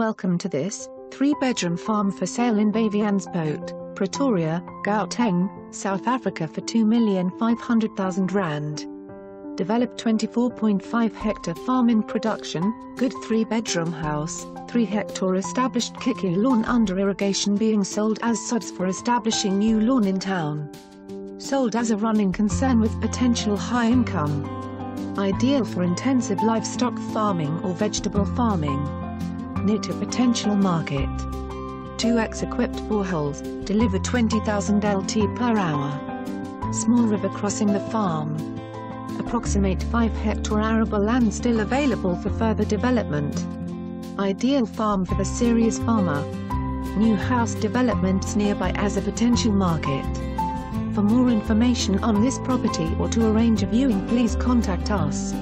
Welcome to this, three-bedroom farm for sale in Baviaanspoort, Pretoria, Gauteng, South Africa for 2,500,000 Rand. Developed 24.5 hectare farm in production, good three-bedroom house, 3 hectare established Kikiyu lawn under irrigation being sold as sods for establishing new lawn in town. Sold as a running concern with potential high income. Ideal for intensive livestock farming or vegetable farming. Near to potential market. 2x equipped boreholes, deliver 20,000 LT per hour. Small river crossing the farm. Approximate 5 hectare arable land still available for further development. Ideal farm for the serious farmer. New house developments nearby as a potential market. For more information on this property or to arrange a viewing please contact us.